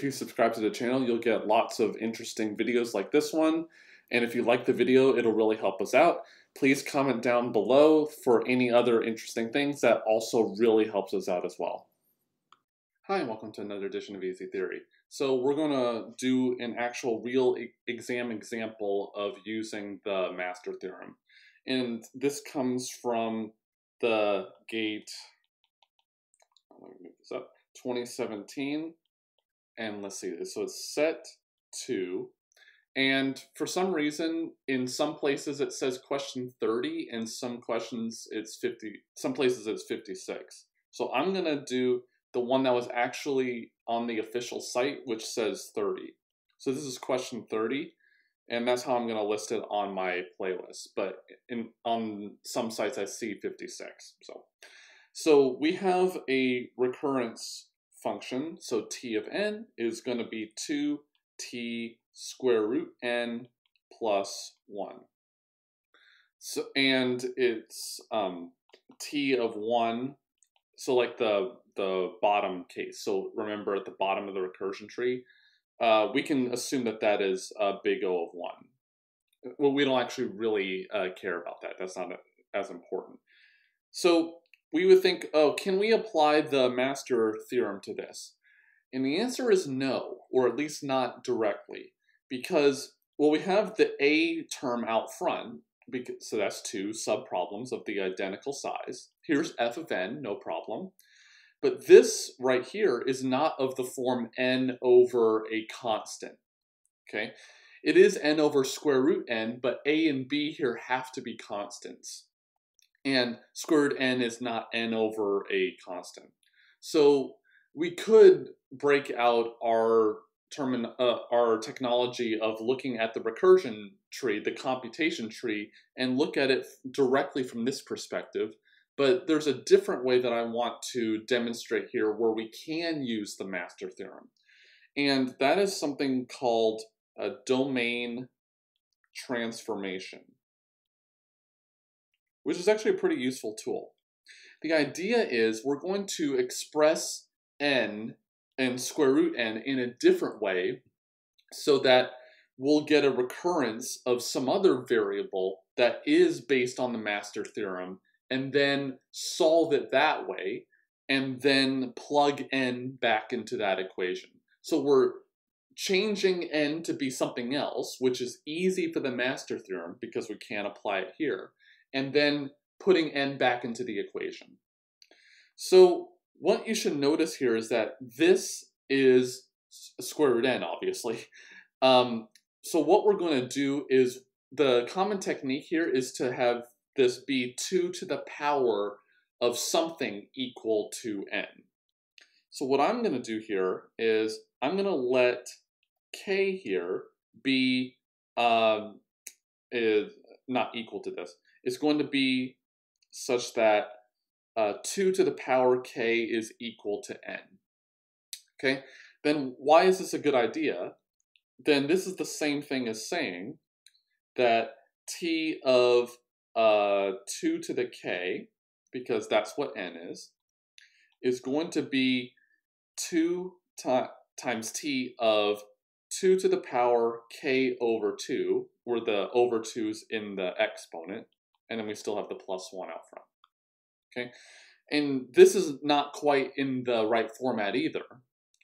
If you subscribe to the channel, you'll get lots of interesting videos like this one. And if you like the video, it'll really help us out. Please comment down below for any other interesting things that also really helps us out as well. Hi, and welcome to another edition of Easy Theory. So we're going to do an actual real exam example of using the master theorem. And this comes from the GATE, let me move this up, 2017 and let's see, so it's set to, and for some reason, in some places it says question 30, and some questions it's 50, some places it's 56. So I'm gonna do the one that was actually on the official site, which says 30. So this is question 30, and that's how I'm gonna list it on my playlist. But in on some sites I see 56. So, so we have a recurrence function, so t of n is going to be 2t square root n plus 1. So, and it's um, t of 1, so like the, the bottom case. So remember at the bottom of the recursion tree, uh, we can assume that that is a big O of 1. Well, we don't actually really uh, care about that. That's not as important. So we would think, oh, can we apply the master theorem to this? And the answer is no, or at least not directly, because, well, we have the A term out front, because, so that's two subproblems of the identical size. Here's f of n, no problem. But this right here is not of the form n over a constant, okay? It is n over square root n, but a and b here have to be constants and squared n is not n over a constant. So we could break out our term uh, our technology of looking at the recursion tree, the computation tree, and look at it directly from this perspective. But there's a different way that I want to demonstrate here where we can use the master theorem. And that is something called a domain transformation which is actually a pretty useful tool. The idea is we're going to express n and square root n in a different way so that we'll get a recurrence of some other variable that is based on the master theorem and then solve it that way and then plug n back into that equation. So we're changing n to be something else, which is easy for the master theorem because we can't apply it here and then putting n back into the equation. So what you should notice here is that this is square root n, obviously. Um, so what we're going to do is the common technique here is to have this be 2 to the power of something equal to n. So what I'm going to do here is I'm going to let k here be um, is not equal to this is going to be such that uh, 2 to the power k is equal to n. Okay, then why is this a good idea? Then this is the same thing as saying that t of uh, 2 to the k, because that's what n is, is going to be 2 times t of 2 to the power k over 2, where the over 2's in the exponent, and then we still have the plus 1 out front. Okay, and this is not quite in the right format either,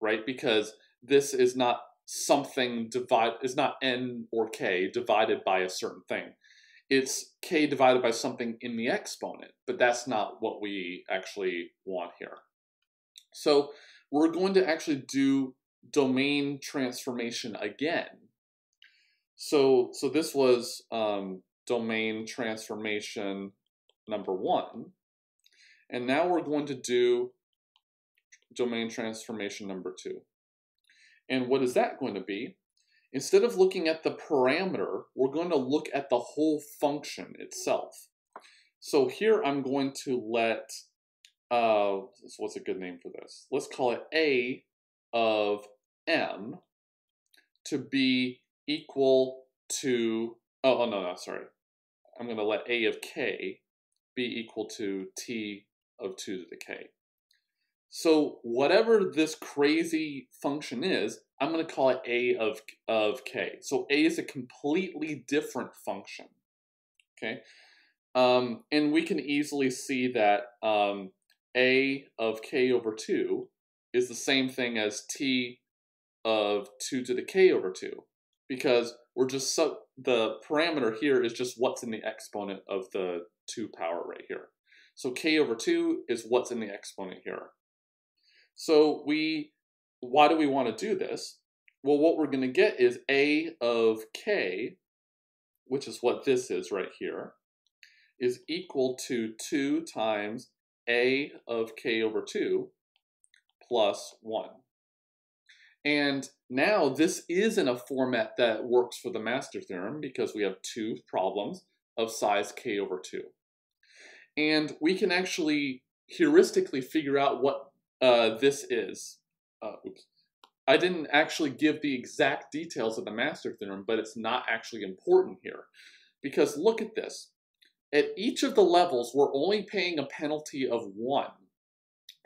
right? Because this is not something divide is not n or k divided by a certain thing. It's k divided by something in the exponent, but that's not what we actually want here. So we're going to actually do domain transformation again. So, so this was um, domain transformation number one. And now we're going to do domain transformation number two. And what is that going to be? Instead of looking at the parameter, we're going to look at the whole function itself. So here I'm going to let, uh, what's a good name for this? Let's call it A of M to be equal to, oh, oh no, no, sorry. I'm going to let a of k be equal to t of 2 to the k. So whatever this crazy function is, I'm going to call it a of, of k. So a is a completely different function. Okay, um, and we can easily see that um, a of k over 2 is the same thing as t of 2 to the k over 2 because we're just so the parameter here is just what's in the exponent of the 2 power right here. So k over 2 is what's in the exponent here. So we, why do we want to do this? Well, what we're going to get is a of k, which is what this is right here, is equal to 2 times a of k over 2 plus 1. And now this is in a format that works for the master theorem because we have two problems of size k over 2. And we can actually heuristically figure out what uh, this is. Uh, oops. I didn't actually give the exact details of the master theorem, but it's not actually important here. Because look at this. At each of the levels, we're only paying a penalty of 1.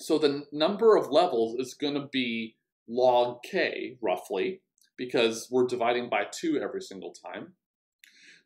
So the number of levels is going to be log k, roughly, because we're dividing by 2 every single time.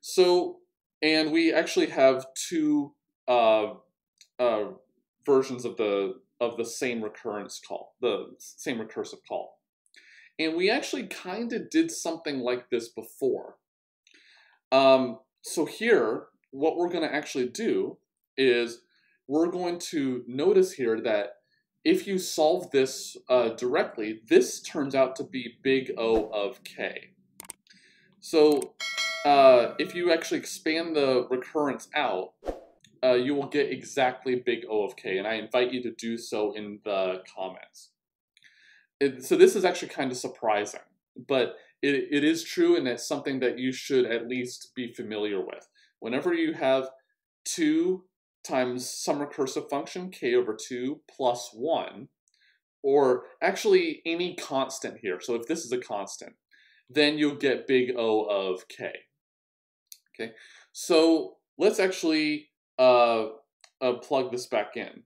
So, and we actually have two uh, uh, versions of the of the same recurrence call, the same recursive call. And we actually kind of did something like this before. Um, so here, what we're going to actually do is we're going to notice here that if you solve this uh, directly, this turns out to be big O of k. So uh, if you actually expand the recurrence out, uh, you will get exactly big O of k, and I invite you to do so in the comments. It, so this is actually kind of surprising, but it, it is true, and it's something that you should at least be familiar with. Whenever you have 2 times some recursive function, k over 2 plus 1, or actually any constant here, so if this is a constant, then you'll get big O of k. Okay, so let's actually uh, uh, plug this back in?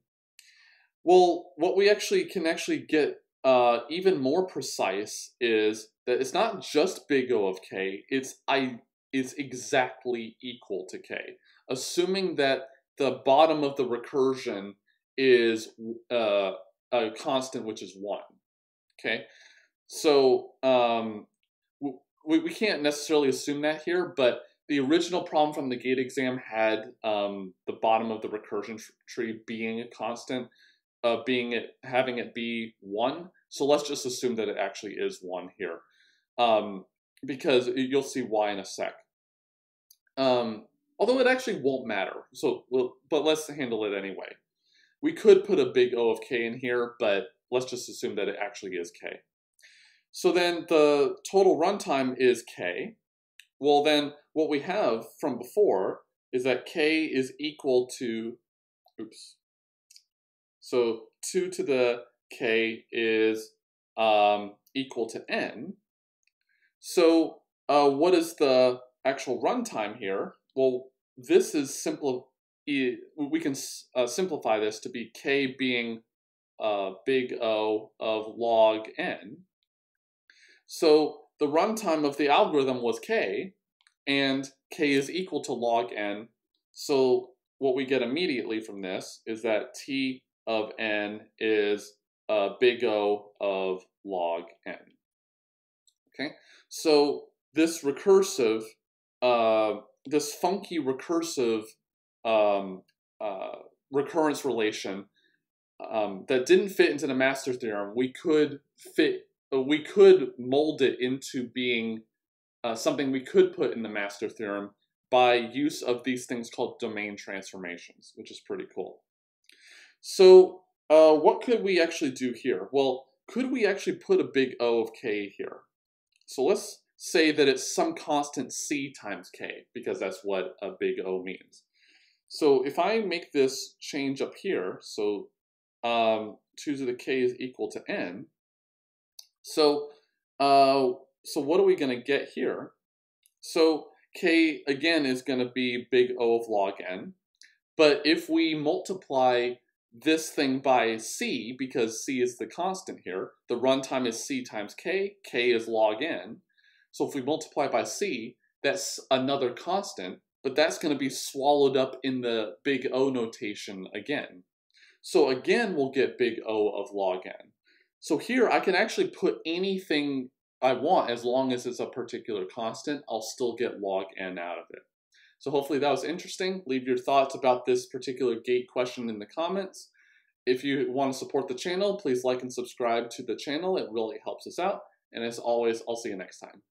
Well, what we actually can actually get uh, even more precise is that it's not just big O of k, it's I it's exactly equal to k, assuming that the bottom of the recursion is uh, a constant which is 1. Okay, so um, we, we can't necessarily assume that here, but the original problem from the gate exam had um, the bottom of the recursion tree being a constant, uh, being it having it be one. So let's just assume that it actually is one here, um, because you'll see why in a sec. Um, although it actually won't matter. So, well, but let's handle it anyway. We could put a big O of k in here, but let's just assume that it actually is k. So then the total runtime is k. Well, then what we have from before is that k is equal to, oops, so 2 to the k is um, equal to n. So uh, what is the actual runtime here? Well, this is simple. We can uh, simplify this to be k being uh, big O of log n. So the runtime of the algorithm was k, and k is equal to log n. So what we get immediately from this is that t of n is a big O of log n. Okay, so this recursive, uh, this funky recursive um, uh, recurrence relation um, that didn't fit into the master theorem, we could fit uh, we could mold it into being uh, something we could put in the master theorem by use of these things called domain transformations, which is pretty cool. So uh, what could we actually do here? Well, could we actually put a big O of k here? So let's say that it's some constant c times k, because that's what a big O means. So if I make this change up here, so um, 2 to the k is equal to n, so, uh, so what are we going to get here? So k, again, is going to be big O of log n. But if we multiply this thing by c, because c is the constant here. The runtime is c times k, k is log n. So if we multiply by c, that's another constant, but that's going to be swallowed up in the big O notation again. So again, we'll get big O of log n. So here I can actually put anything I want as long as it's a particular constant, I'll still get log n out of it. So hopefully that was interesting. Leave your thoughts about this particular gate question in the comments. If you want to support the channel, please like and subscribe to the channel. It really helps us out. And as always, I'll see you next time.